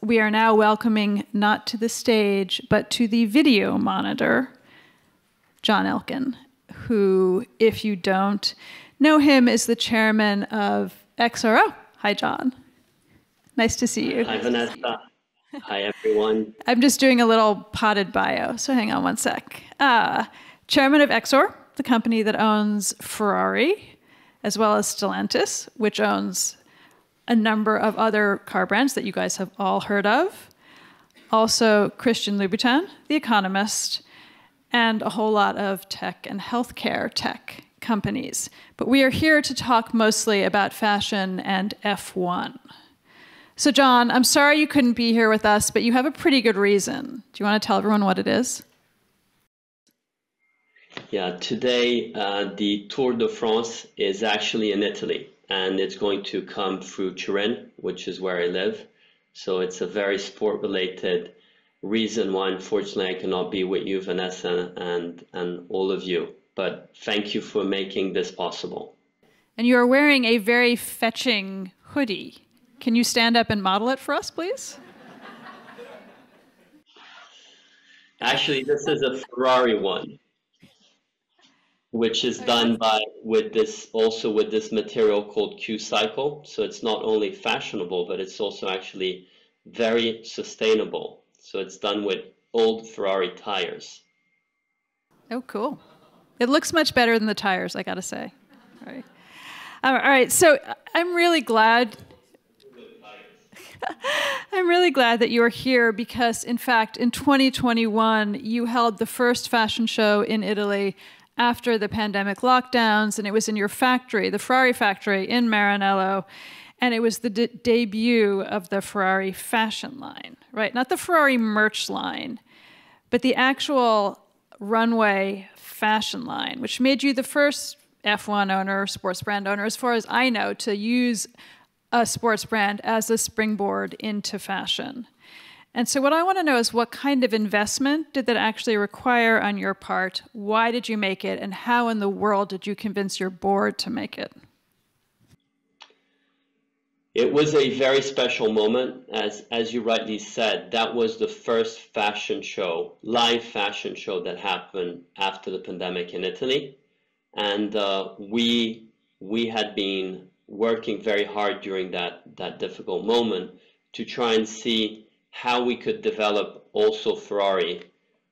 we are now welcoming not to the stage, but to the video monitor, John Elkann, who, if you don't know him, is the chairman of Exor. Hi, John. Nice to see you. Hi, Vanessa. Hi, everyone. I'm just doing a little potted bio, so hang on one sec. Uh, chairman of Exor, the company that owns Ferrari, as well as Stellantis, which owns a number of other car brands that you guys have all heard of. Also, Christian Louboutin, The Economist, and a whole lot of tech and healthcare tech companies. But we are here to talk mostly about fashion and F1. So, John, I'm sorry you couldn't be here with us, but you have a pretty good reason. Do you want to tell everyone what it is? Yeah, today uh, the Tour de France is actually in Italy and it's going to come through Turin, which is where I live. So it's a very sport related reason why unfortunately I cannot be with you, Vanessa, and, and all of you. But thank you for making this possible. And you are wearing a very fetching hoodie. Can you stand up and model it for us, please? Actually, this is a Ferrari one which is oh, done by with this also with this material called Q-Cycle. So it's not only fashionable, but it's also actually very sustainable. So it's done with old Ferrari tires. Oh, cool. It looks much better than the tires, I gotta say. All right. All right. So uh, I'm really glad. I'm really glad that you are here because, in fact, in 2021, you held the first fashion show in Italy after the pandemic lockdowns, and it was in your factory, the Ferrari factory in Maranello, and it was the de debut of the Ferrari fashion line, right? Not the Ferrari merch line, but the actual runway fashion line, which made you the first F1 owner, sports brand owner, as far as I know, to use a sports brand as a springboard into fashion. And so, what I want to know is what kind of investment did that actually require on your part? Why did you make it? And how in the world did you convince your board to make it? It was a very special moment. As, as you rightly said, that was the first fashion show, live fashion show that happened after the pandemic in Italy. And uh, we, we had been working very hard during that, that difficult moment to try and see how we could develop also Ferrari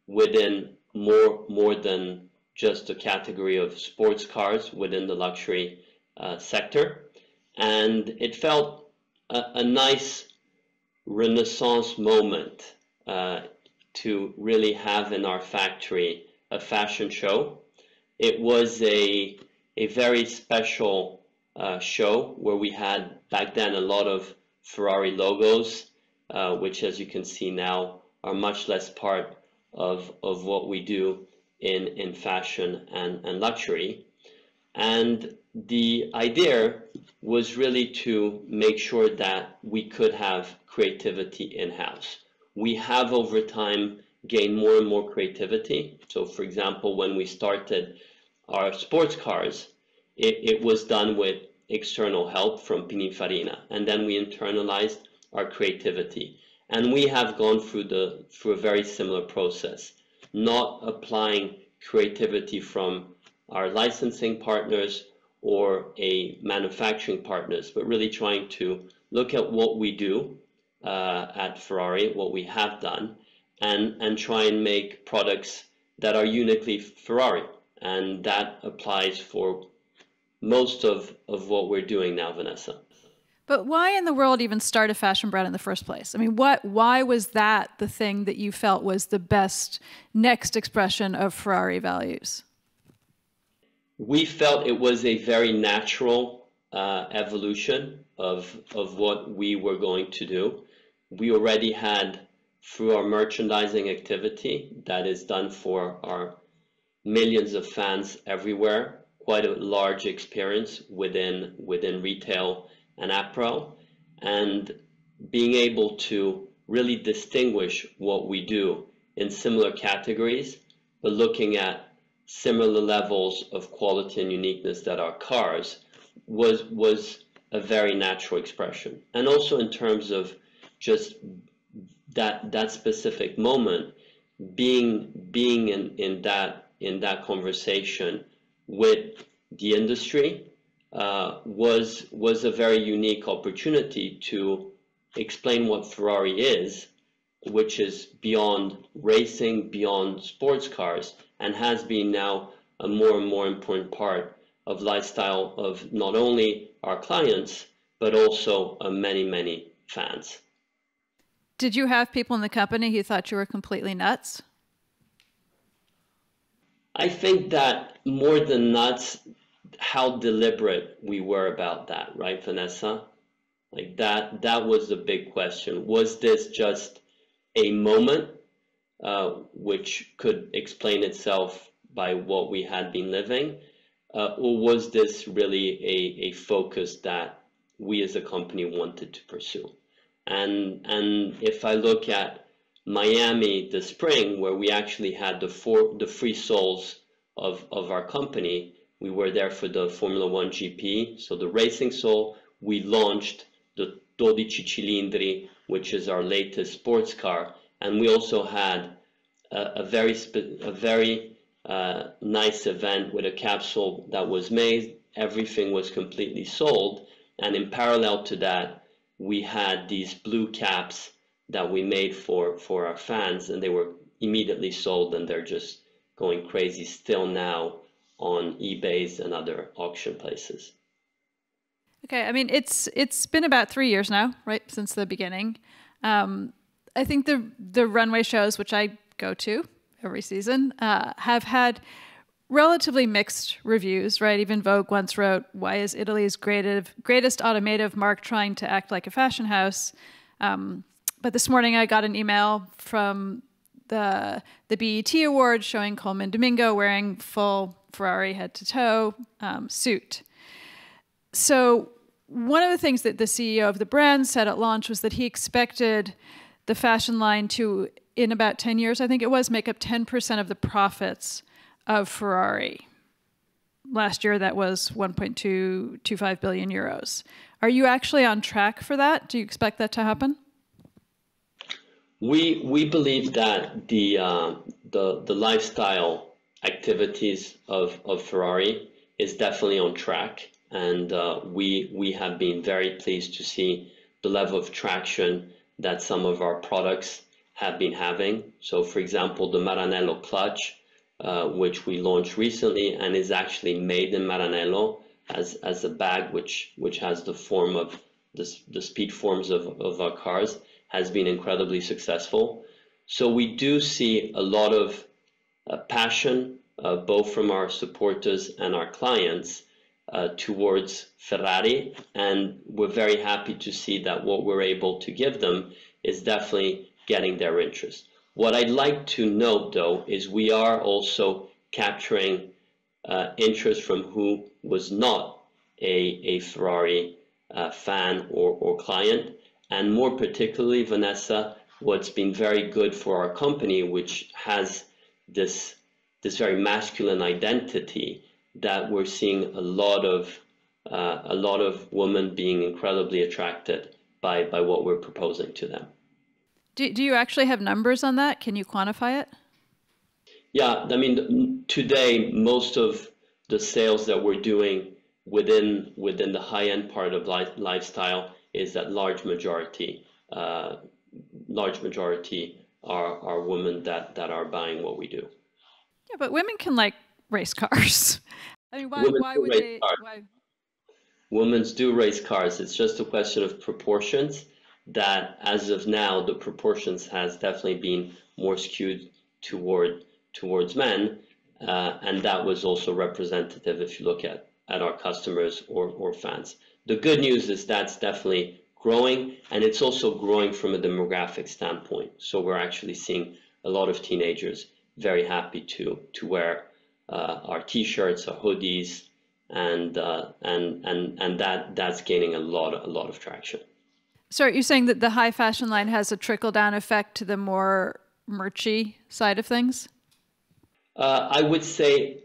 within more more than just a category of sports cars within the luxury uh, sector, and it felt a, a nice renaissance moment uh, to really have in our factory a fashion show. It was a a very special uh, show where we had back then a lot of Ferrari logos uh, which as you can see now are much less part of, of what we do in, in fashion and, and luxury. And the idea was really to make sure that we could have creativity in-house. We have over time gained more and more creativity. So for example, when we started our sports cars, it, it was done with external help from Pininfarina. And then we internalized our creativity. And we have gone through the through a very similar process, not applying creativity from our licensing partners or a manufacturing partners, but really trying to look at what we do uh, at Ferrari, what we have done, and and try and make products that are uniquely Ferrari, and that applies for most of of what we're doing now, Vanessa. But why in the world even start a fashion brand in the first place? I mean, what why was that the thing that you felt was the best next expression of Ferrari values? We felt it was a very natural uh, evolution of of what we were going to do. We already had through our merchandising activity that is done for our millions of fans everywhere, quite a large experience within within retail and apparel and being able to really distinguish what we do in similar categories, but looking at similar levels of quality and uniqueness that are cars was was a very natural expression. And also in terms of just that that specific moment, being being in, in that in that conversation with the industry uh, was was a very unique opportunity to explain what Ferrari is, which is beyond racing, beyond sports cars, and has been now a more and more important part of lifestyle of not only our clients but also uh, many many fans. Did you have people in the company who thought you were completely nuts? I think that more than nuts, how deliberate we were about that, right, Vanessa? Like that, that was the big question. Was this just a moment, uh, which could explain itself by what we had been living, uh, or was this really a, a focus that we as a company wanted to pursue? And and if I look at Miami this spring, where we actually had the four the free souls of of our company, we were there for the Formula One GP. So the racing soul, we launched the 12 cilindri, which is our latest sports car, and we also had a, a very a very uh, nice event with a capsule that was made. Everything was completely sold, and in parallel to that, we had these blue caps that we made for for our fans and they were immediately sold and they're just going crazy still now on eBay's and other auction places. Okay, I mean it's it's been about three years now, right, since the beginning. Um, I think the the runway shows, which I go to every season, uh, have had relatively mixed reviews, right? Even Vogue once wrote, "Why is Italy's greatest greatest automotive marque trying to act like a fashion house?" Um, but this morning I got an email from the the BET Awards showing Colman Domingo wearing full Ferrari head to toe um, suit. So one of the things that the CEO of the brand said at launch was that he expected the fashion line to, in about 10 years, I think it was, make up 10% of the profits of Ferrari. Last year, that was 1.225 billion euros. Are you actually on track for that? Do you expect that to happen? We we believe that the uh, the the lifestyle activities of of Ferrari is definitely on track, and uh, we we have been very pleased to see the level of traction that some of our products have been having. So, for example, the Maranello clutch uh, which we launched recently and is actually made in Maranello as, as a bag which, which has the form of the, the speed forms of, of our cars, has been incredibly successful. So we do see a lot of uh, passion, uh, both from our supporters and our clients, uh, towards Ferrari. And we're very happy to see that what we're able to give them is definitely getting their interest. What I'd like to note, though, is we are also capturing uh, interest from who was not a, a Ferrari uh, fan or, or client. And more particularly, Vanessa, what's been very good for our company, which has this, this very masculine identity, that we're seeing a lot of uh, a lot of women being incredibly attracted by, by what we're proposing to them. Do, do you actually have numbers on that? Can you quantify it? Yeah, I mean, today most of the sales that we're doing within within the high end part of life, lifestyle is that large majority, uh, large majority are are women that that are buying what we do. Yeah, but women can like race cars. I mean, why women why would they? Why? Women do race cars. It's just a question of proportions that as of now the proportions has definitely been more skewed toward towards men uh, and that was also representative if you look at at our customers or, or fans the good news is that's definitely growing and it's also growing from a demographic standpoint so we're actually seeing a lot of teenagers very happy to to wear uh, our t-shirts our hoodies and uh, and and and that that's gaining a lot a lot of traction so you're saying that the high fashion line has a trickle down effect to the more merchy side of things? Uh, I would say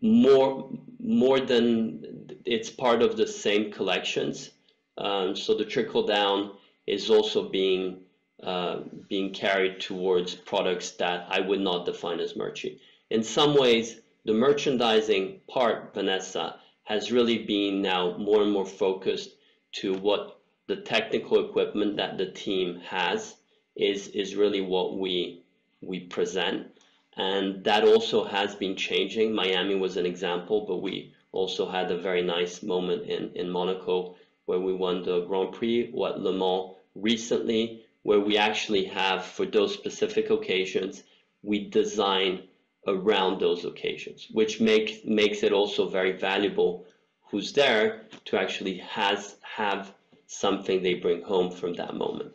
more more than it's part of the same collections. Um, so the trickle down is also being uh, being carried towards products that I would not define as merchy. In some ways, the merchandising part, Vanessa, has really been now more and more focused to what the technical equipment that the team has is is really what we we present and that also has been changing miami was an example but we also had a very nice moment in in monaco where we won the grand prix or at le mans recently where we actually have for those specific occasions we design around those occasions which make makes it also very valuable who's there to actually has have something they bring home from that moment.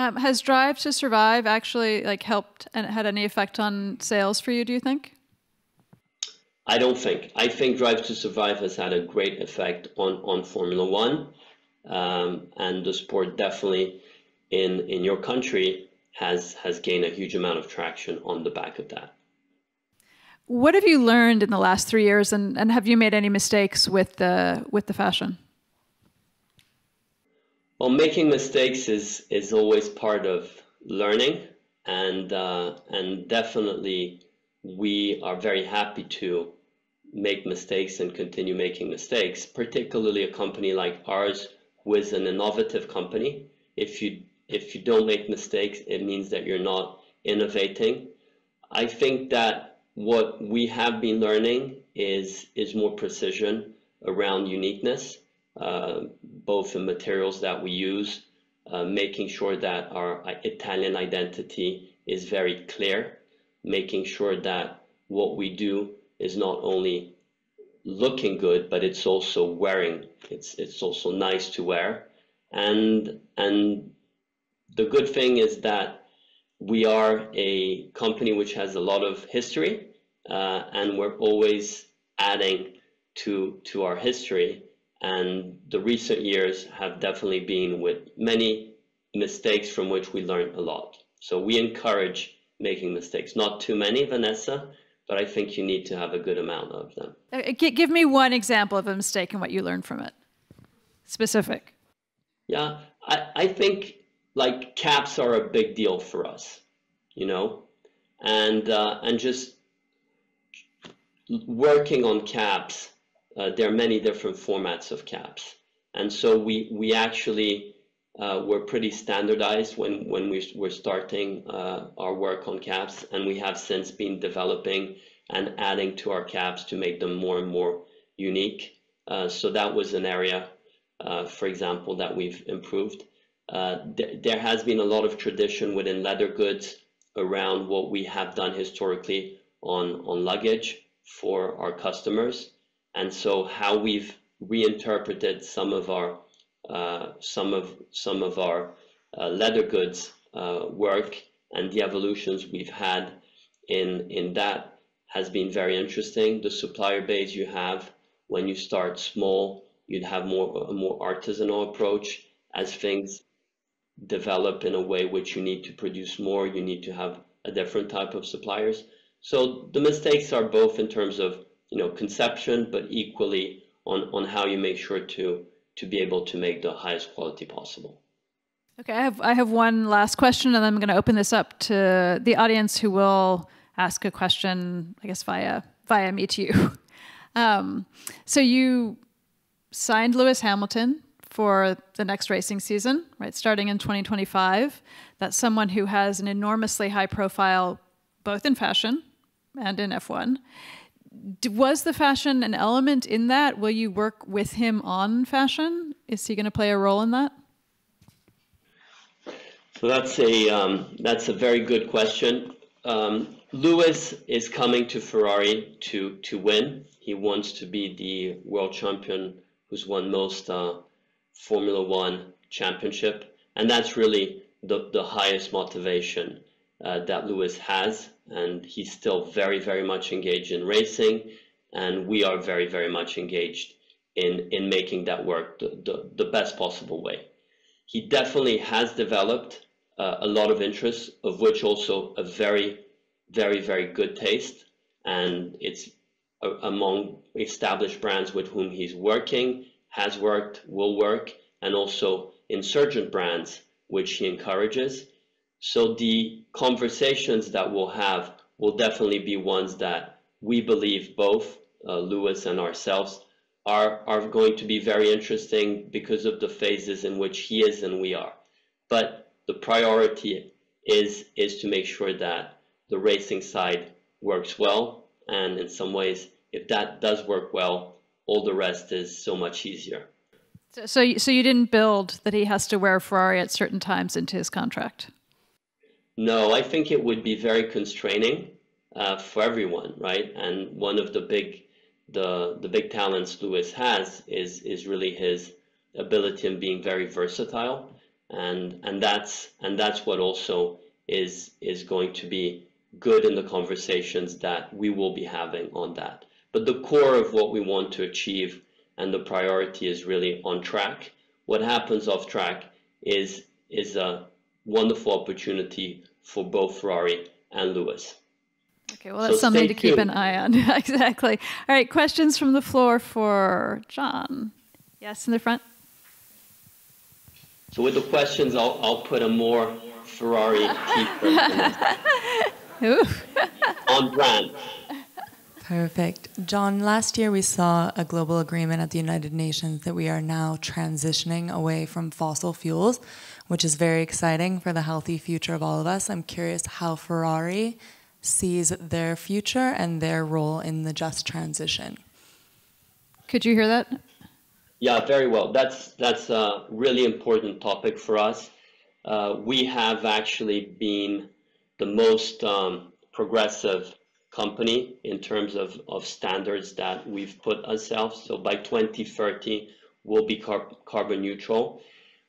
Um, has Drive to Survive actually like helped and had any effect on sales for you? Do you think? I don't think. I think Drive to Survive has had a great effect on on Formula One, um, and the sport definitely in in your country has has gained a huge amount of traction on the back of that. What have you learned in the last three years, and, and have you made any mistakes with the with the fashion? Well, making mistakes is is always part of learning, and uh, and definitely we are very happy to make mistakes and continue making mistakes. Particularly a company like ours, who is an innovative company. If you if you don't make mistakes, it means that you're not innovating. I think that what we have been learning is is more precision around uniqueness both the materials that we use, uh, making sure that our Italian identity is very clear, making sure that what we do is not only looking good, but it's also wearing. It's it's also nice to wear, and and the good thing is that we are a company which has a lot of history, uh, and we're always adding to to our history and the recent years have definitely been with many mistakes from which we learned a lot. So we encourage making mistakes. Not too many, Vanessa, but I think you need to have a good amount of them. Uh, give me one example of a mistake and what you learned from it. Specific. Yeah, I, I think like caps are a big deal for us, you know, and uh, and just working on caps uh, there are many different formats of caps. And so we, we actually uh, were pretty standardized when, when we were starting uh, our work on caps, and we have since been developing and adding to our caps to make them more and more unique. Uh, so that was an area, uh, for example, that we've improved. Uh, th there has been a lot of tradition within leather goods around what we have done historically on, on luggage for our customers and so how we've reinterpreted some of our uh, some of some of our uh, leather goods uh, work and the evolutions we've had in in that has been very interesting. The supplier base you have when you start small, you'd have more a more artisanal approach as things develop in a way which you need to produce more, you need to have a different type of suppliers. So the mistakes are both in terms of you know conception, but equally on on how you make sure to to be able to make the highest quality possible. Okay, I have I have one last question, and then I'm going to open this up to the audience who will ask a question, I guess via via me to you. Um, so you signed Lewis Hamilton for the next racing season, right? Starting in 2025. That's someone who has an enormously high profile, both in fashion and in F1 was the fashion an element in that? Will you work with him on fashion? Is he going to play a role in that? So that's a um, that's a very good question. Um, Lewis is coming to Ferrari to to win. He wants to be the world champion who's won most uh, Formula One championship, and that's really the the highest motivation uh, that Lewis has and he's still very, very much engaged in racing, and we are very, very much engaged in in making that work the, the, the best possible way. He definitely has developed uh, a lot of interest, of which also a very, very, very good taste, and it's uh, among established brands with whom he's working, has worked, will work, and also insurgent brands which he encourages. So the conversations that we'll have will definitely be ones that we believe both uh, Lewis and ourselves are are going to be very interesting because of the phases in which he is and we are. But the priority is is to make sure that the racing side works well, and in some ways, if that does work well, all the rest is so much easier. So, so, so you didn't build that he has to wear Ferrari at certain times into his contract. No, I think it would be very constraining uh, for everyone, right? And one of the big the the big talents Lewis has is is really his ability in being very versatile, and and that's and that's what also is is going to be good in the conversations that we will be having on that. But the core of what we want to achieve and the priority is really on track. What happens off track is is a wonderful opportunity for both Ferrari and Lewis. Okay, well, that's so something to keep tuned. an eye on. exactly. All right, questions from the floor for John. Yes, in the front. So with the questions, I'll, I'll put a more Ferrari t-shirt on brand. Perfect. John, last year we saw a global agreement at the United Nations that we are now transitioning away from fossil fuels, which is very exciting for the healthy future of all of us. I'm curious how Ferrari sees their future and their role in the just transition. Could you hear that? Yeah, very well. That's that's a really important topic for us. Uh, we have actually been the most um, progressive company in terms of, of standards that we've put ourselves. So by 2030, we'll be car- carbon neutral.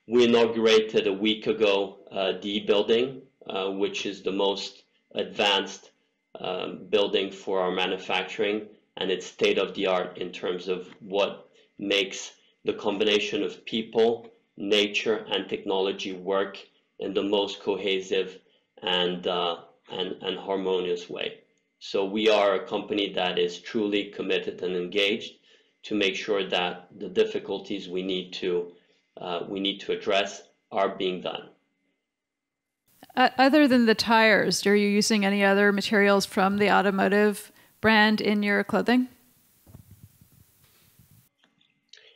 We inaugurated a week ago uh, the building, uh, which is the most advanced um, building for our manufacturing, and it's state of the art in terms of what makes the combination of people, nature, and technology work in the most cohesive and uh, and, and harmonious way. So we are a company that is truly committed and engaged to make sure that the difficulties we need to uh, we need to address are being done. Uh, other than the tires, are you using any other materials from the automotive brand in your clothing?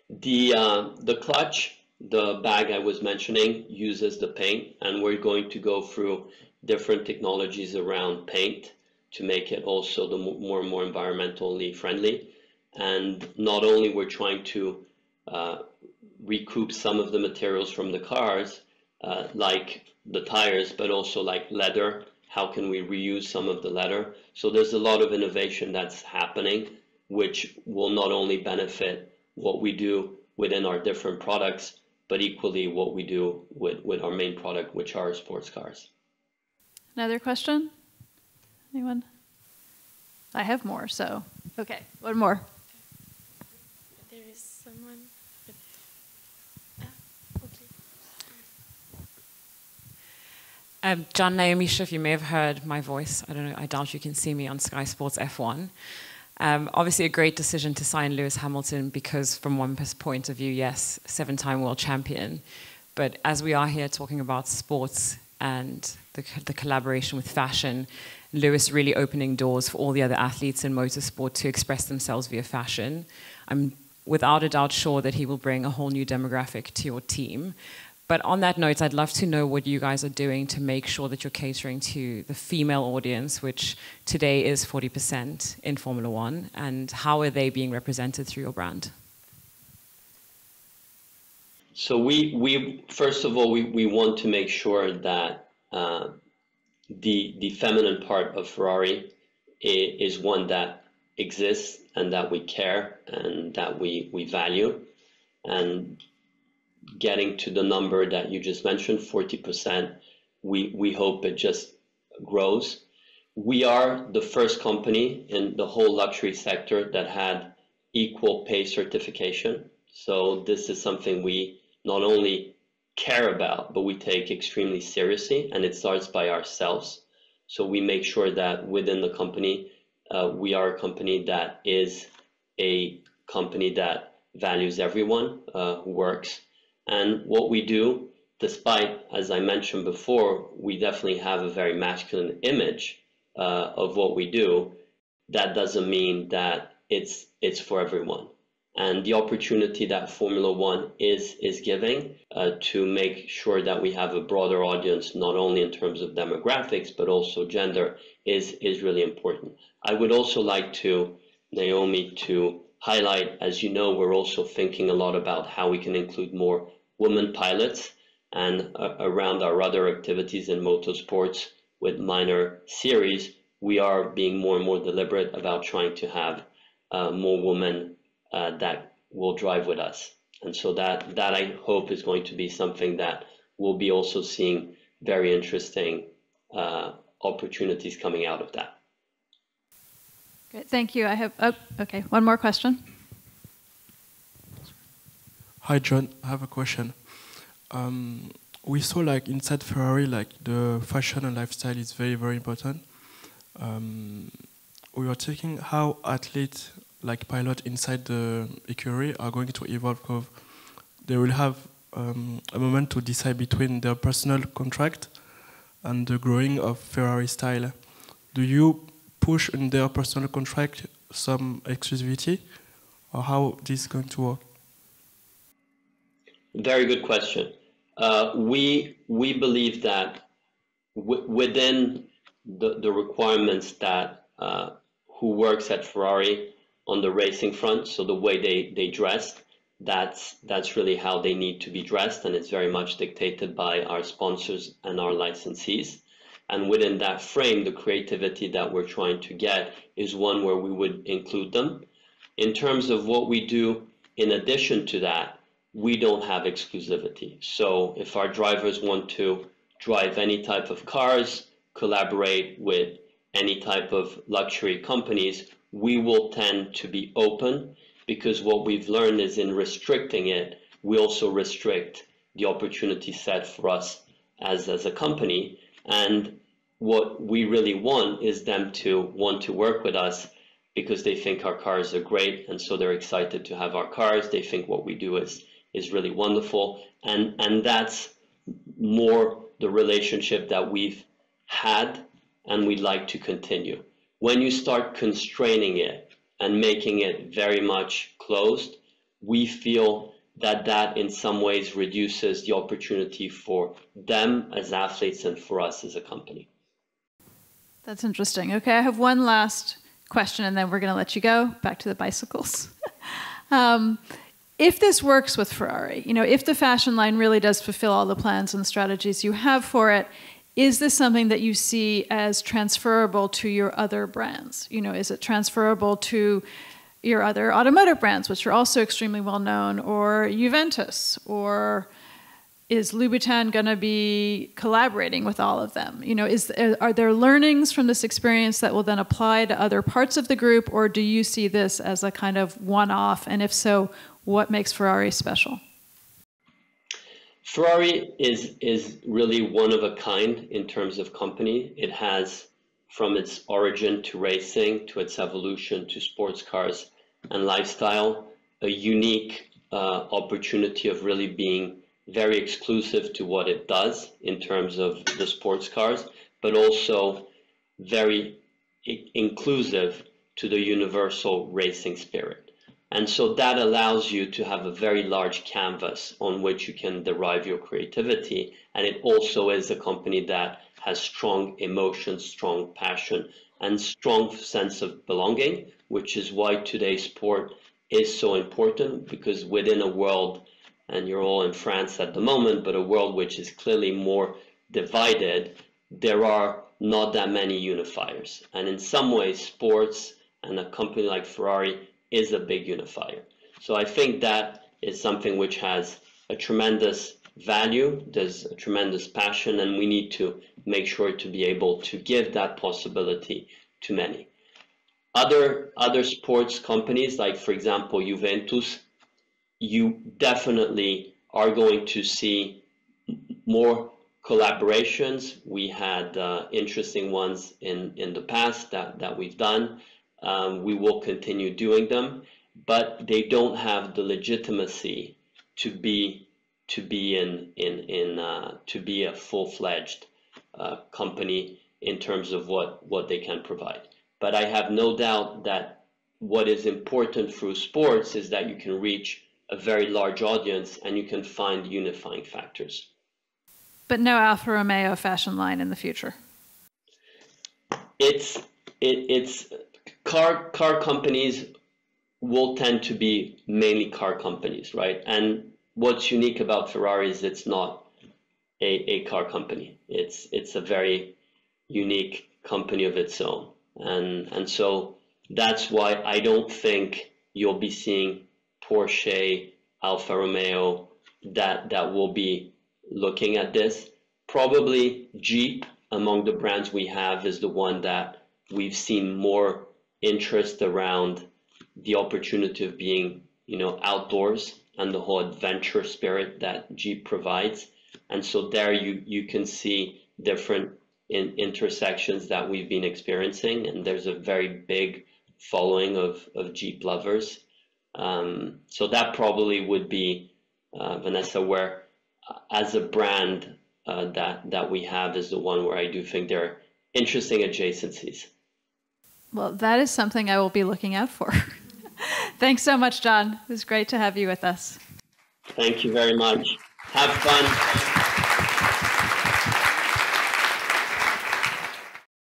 The uh, the clutch, the bag I was mentioning, uses the paint, and we're going to go through different technologies around paint to make it also the more and more environmentally friendly. And not only we're trying to uh, recoup some of the materials from the cars, uh, like the tires, but also like leather. How can we reuse some of the leather? So there's a lot of innovation that's happening, which will not only benefit what we do within our different products, but equally what we do with, with our main product, which are sports cars. Another question? Anyone? I have more, so okay, one more. There is someone. Ah, okay. Um, John Naomi Schiff, you may have heard my voice. I don't know. I doubt you can see me on Sky Sports F1. Um, obviously, a great decision to sign Lewis Hamilton because, from one point of view, yes, seven-time world champion. But as we are here talking about sports and the, the collaboration with fashion, Lewis really opening doors for all the other athletes in motorsport to express themselves via fashion. I'm without a doubt sure that he will bring a whole new demographic to your team. But on that note, I'd love to know what you guys are doing to make sure that you're catering to the female audience, which today is 40% in Formula One, and how are they being represented through your brand? So we we first of all we, we want to make sure that uh, the the feminine part of Ferrari is, is one that exists and that we care and that we we value, and getting to the number that you just mentioned, forty percent, we we hope it just grows. We are the first company in the whole luxury sector that had equal pay certification. So this is something we not only care about, but we take extremely seriously, and it starts by ourselves. So we make sure that within the company, uh, we are a company that is a company that values everyone uh, who works. And what we do despite, as I mentioned before, we definitely have a very masculine image uh, of what we do, that doesn't mean that it's it's for everyone. And the opportunity that Formula One is is giving uh, to make sure that we have a broader audience, not only in terms of demographics but also gender, is is really important. I would also like to Naomi to highlight, as you know, we're also thinking a lot about how we can include more women pilots and uh, around our other activities in motorsports with minor series, we are being more and more deliberate about trying to have uh, more women uh, that will drive with us. And so that, that I hope is going to be something that we'll be also seeing very interesting uh, opportunities coming out of that. Great, thank you. I have, oh, okay, one more question. Hi, John. I have a question. Um, we saw like inside Ferrari, like the fashion and lifestyle is very, very important. Um, we were checking how athletes, like pilot inside the ecurie, are going to evolve because they will have um, a moment to decide between their personal contract and the growing of Ferrari style. Do you push in their personal contract some exclusivity, or how this is going to work? Very good question. Uh, we we believe that within the, the requirements that uh, who works at Ferrari on the racing front, so the way they, they dress, that's that's really how they need to be dressed, and it's very much dictated by our sponsors and our licensees. And within that frame, the creativity that we're trying to get is one where we would include them. In terms of what we do in addition to that, we don't have exclusivity. So if our drivers want to drive any type of cars, collaborate with any type of luxury companies, we will tend to be open because what we've learned is in restricting it, we also restrict the opportunity set for us as, as a company. And what we really want is them to want to work with us because they think our cars are great and so they're excited to have our cars. They think what we do is is really wonderful. And, and that's more the relationship that we've had and we'd like to continue. When you start constraining it and making it very much closed, we feel that that in some ways reduces the opportunity for them as athletes and for us as a company. That's interesting. Okay, I have one last question and then we're going to let you go back to the bicycles. um, if this works with Ferrari, you know, if the fashion line really does fulfill all the plans and strategies you have for it, is this something that you see as transferable to your other brands? You know, is it transferable to your other automotive brands, which are also extremely well known, or Juventus, or is Louboutin going to be collaborating with all of them? You know, is are there learnings from this experience that will then apply to other parts of the group, or do you see this as a kind of one-off? And if so, what makes Ferrari special? Ferrari is is really one of a kind in terms of company. It has from its origin to racing to its evolution to sports cars and lifestyle a unique uh, opportunity of really being very exclusive to what it does in terms of the sports cars, but also very inclusive to the universal racing spirit. And so that allows you to have a very large canvas on which you can derive your creativity. And it also is a company that has strong emotions, strong passion, and strong sense of belonging, which is why today's sport is so important because within a world, and you're all in France at the moment, but a world which is clearly more divided, there are not that many unifiers. And in some ways, sports and a company like Ferrari is a big unifier. So I think that is something which has a tremendous value, there's a tremendous passion, and we need to make sure to be able to give that possibility to many. Other, other sports companies, like for example Juventus, you definitely are going to see more collaborations. We had uh, interesting ones in, in the past that, that we've done. Um, we will continue doing them, but they don't have the legitimacy to be to be in in in uh, to be a full fledged uh, company in terms of what what they can provide. But I have no doubt that what is important through sports is that you can reach a very large audience and you can find unifying factors. But no Alfa Romeo fashion line in the future. It's it, it's car car companies will tend to be mainly car companies, right? And what's unique about Ferrari is it's not a, a car company. It's it's a very unique company of its own, and and so that's why I don't think you'll be seeing Porsche, Alfa Romeo that that will be looking at this. Probably Jeep among the brands we have is the one that we've seen more interest around the opportunity of being, you know, outdoors and the whole adventure spirit that Jeep provides. And so there you you can see different in intersections that we've been experiencing, and there's a very big following of, of Jeep lovers. Um, so that probably would be uh, Vanessa, where uh, as a brand uh, that that we have is the one where I do think there are interesting adjacencies. Well, that is something I will be looking out for. Thanks so much, John. It was great to have you with us. Thank you very much. Have fun.